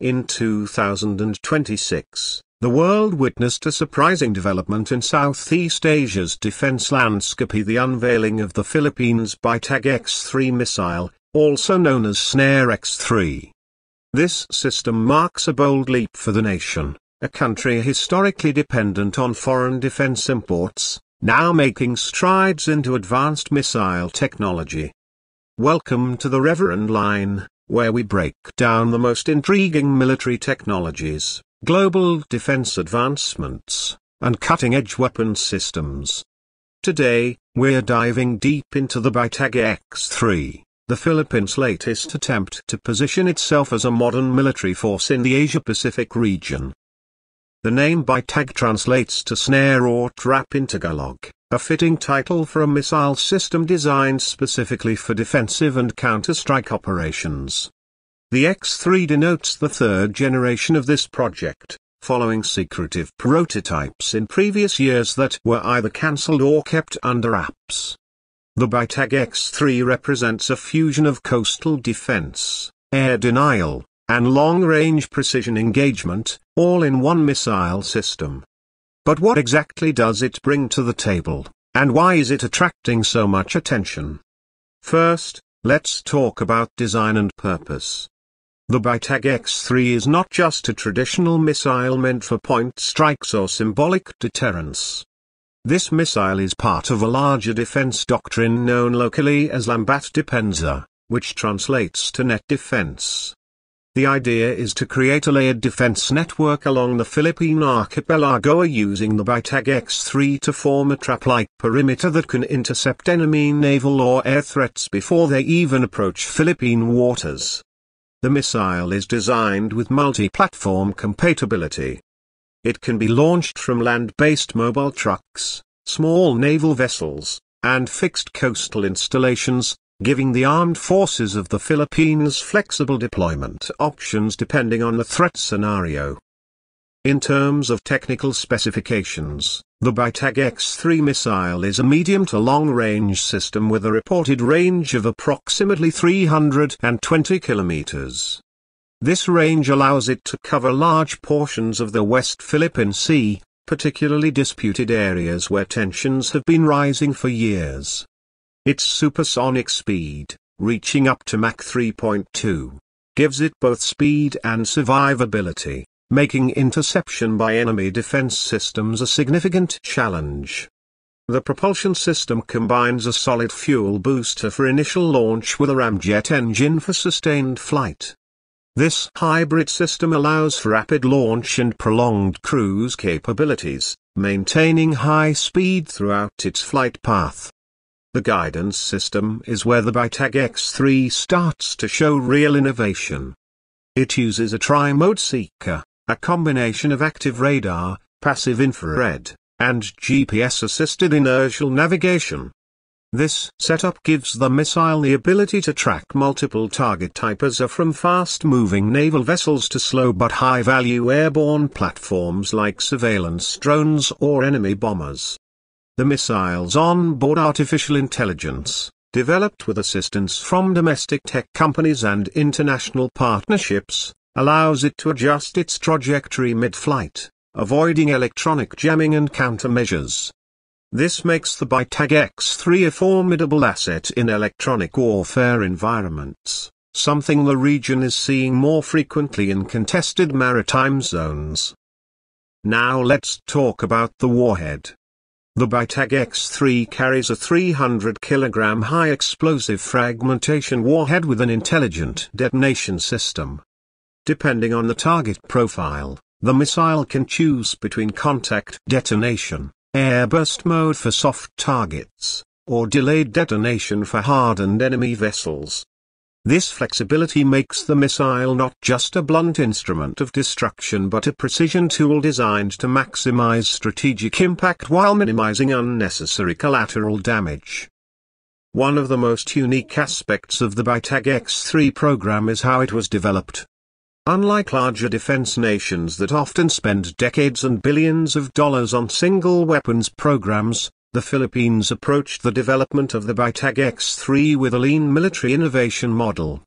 In 2026, the world witnessed a surprising development in Southeast Asia's defense landscape the unveiling of the Philippines BiTAG X-3 missile, also known as Snare X-3. This system marks a bold leap for the nation, a country historically dependent on foreign defense imports, now making strides into advanced missile technology. Welcome to the Reverend Line, where we break down the most intriguing military technologies, global defense advancements, and cutting-edge weapon systems. Today, we're diving deep into the BiTAG X-3, the Philippines' latest attempt to position itself as a modern military force in the Asia-Pacific region. The name BiTAG translates to snare or trap in Tagalog, a fitting title for a missile system designed specifically for defensive and counter-strike operations. The X-3 denotes the third generation of this project, following secretive prototypes in previous years that were either cancelled or kept under wraps. The BiTAG X-3 represents a fusion of coastal defense, air denial, and long-range precision engagement, all in one missile system. But what exactly does it bring to the table, and why is it attracting so much attention? First, let's talk about design and purpose. The BiTAG X-3 is not just a traditional missile meant for point strikes or symbolic deterrence. This missile is part of a larger defense doctrine known locally as Lambat Depensa, which translates to net defense. The idea is to create a layered defense network along the Philippine archipelago using the BiTAG X-3 to form a trap-like perimeter that can intercept enemy naval or air threats before they even approach Philippine waters. The missile is designed with multi-platform compatibility. It can be launched from land-based mobile trucks, small naval vessels, and fixed coastal installations, giving the armed forces of the Philippines flexible deployment options depending on the threat scenario. In terms of technical specifications, the BiTAG X-3 missile is a medium to long-range system with a reported range of approximately 320 kilometers. This range allows it to cover large portions of the West Philippine Sea, particularly disputed areas where tensions have been rising for years. Its supersonic speed, reaching up to Mach 3.2, gives it both speed and survivability, making interception by enemy defense systems a significant challenge. The propulsion system combines a solid fuel booster for initial launch with a ramjet engine for sustained flight. This hybrid system allows for rapid launch and prolonged cruise capabilities, maintaining high speed throughout its flight path. The guidance system is where the BiTAG X3 starts to show real innovation. It uses a tri-mode seeker, a combination of active radar, passive infrared, and GPS-assisted inertial navigation. This setup gives the missile the ability to track multiple target types from fast-moving naval vessels to slow but high-value airborne platforms like surveillance drones or enemy bombers. The missile's on-board artificial intelligence, developed with assistance from domestic tech companies and international partnerships, allows it to adjust its trajectory mid-flight, avoiding electronic jamming and countermeasures. This makes the BiTAG X-3 a formidable asset in electronic warfare environments, something the region is seeing more frequently in contested maritime zones. Now let's talk about the warhead. The BiTAG X-3 carries a 300 kg high explosive fragmentation warhead with an intelligent detonation system. Depending on the target profile, the missile can choose between contact detonation, airburst mode for soft targets, or delayed detonation for hardened enemy vessels. This flexibility makes the missile not just a blunt instrument of destruction but a precision tool designed to maximize strategic impact while minimizing unnecessary collateral damage. One of the most unique aspects of the BiTAG X-3 program is how it was developed. Unlike larger defense nations that often spend decades and billions of dollars on single weapons programs, the Philippines approached the development of the BiTAG X-3 with a lean military innovation model.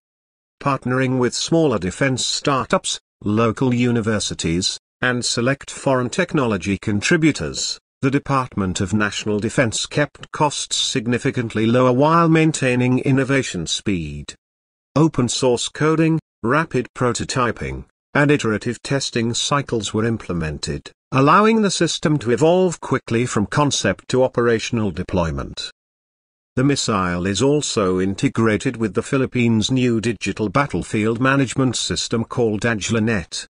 Partnering with smaller defense startups, local universities, and select foreign technology contributors, the Department of National Defense kept costs significantly lower while maintaining innovation speed. Open source coding, rapid prototyping, and iterative testing cycles were implemented, allowing the system to evolve quickly from concept to operational deployment. The missile is also integrated with the Philippines' new digital battlefield management system called AgileNet.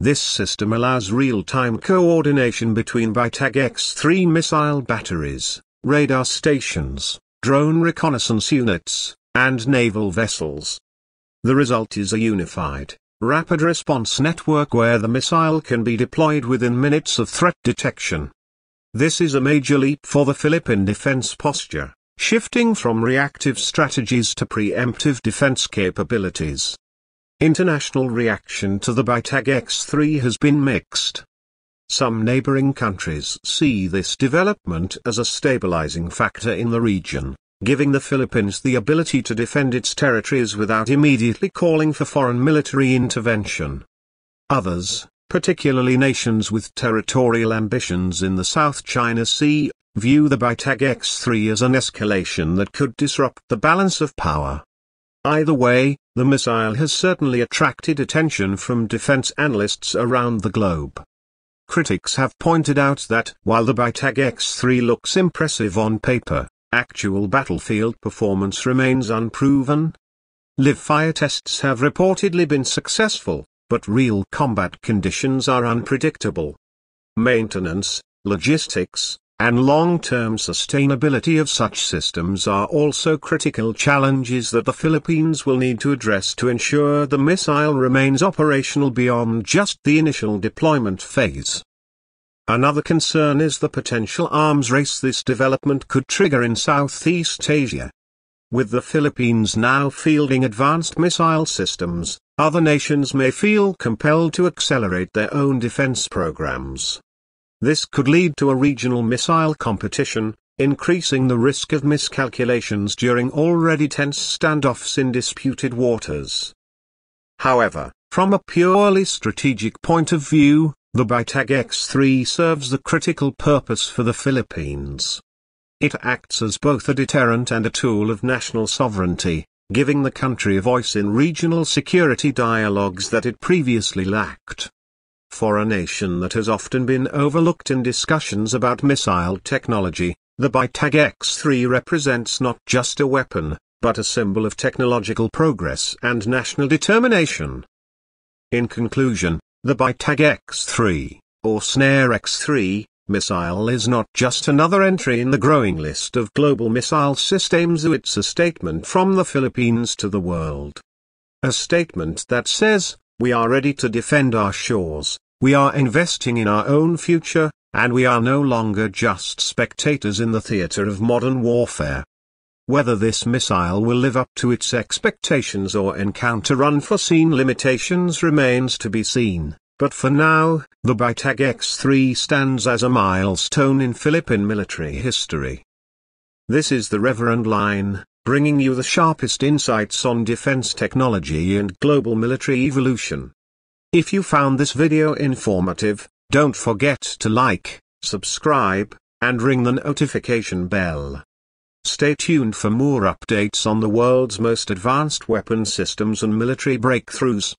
This system allows real-time coordination between BiTAG X-3 missile batteries, radar stations, drone reconnaissance units, and naval vessels. The result is a unified, rapid response network where the missile can be deployed within minutes of threat detection. This is a major leap for the Philippine defense posture shifting from reactive strategies to preemptive defense capabilities. International reaction to the BiTAG X3 has been mixed. Some neighboring countries see this development as a stabilizing factor in the region, giving the Philippines the ability to defend its territories without immediately calling for foreign military intervention. Others, particularly nations with territorial ambitions in the South China Sea, view the BiTAG X3 as an escalation that could disrupt the balance of power. Either way, the missile has certainly attracted attention from defense analysts around the globe. Critics have pointed out that, while the BiTAG X3 looks impressive on paper, actual battlefield performance remains unproven. Live fire tests have reportedly been successful, but real combat conditions are unpredictable. Maintenance, logistics, and long-term sustainability of such systems are also critical challenges that the Philippines will need to address to ensure the missile remains operational beyond just the initial deployment phase. Another concern is the potential arms race this development could trigger in Southeast Asia. With the Philippines now fielding advanced missile systems, other nations may feel compelled to accelerate their own defense programs. This could lead to a regional missile competition, increasing the risk of miscalculations during already tense standoffs in disputed waters. However, from a purely strategic point of view, the BiTAG X-3 serves a critical purpose for the Philippines. It acts as both a deterrent and a tool of national sovereignty, giving the country a voice in regional security dialogues that it previously lacked for a nation that has often been overlooked in discussions about missile technology, the BiTAG X-3 represents not just a weapon, but a symbol of technological progress and national determination. In conclusion, the BiTAG X-3, or Snare X-3, missile is not just another entry in the growing list of global missile systems it's a statement from the Philippines to the world. A statement that says, we are ready to defend our shores, we are investing in our own future, and we are no longer just spectators in the theater of modern warfare. Whether this missile will live up to its expectations or encounter unforeseen limitations remains to be seen, but for now, the BiTAG X-3 stands as a milestone in Philippine military history. This is the Reverend Line, bringing you the sharpest insights on defense technology and global military evolution. If you found this video informative, don't forget to like, subscribe, and ring the notification bell. Stay tuned for more updates on the world's most advanced weapon systems and military breakthroughs.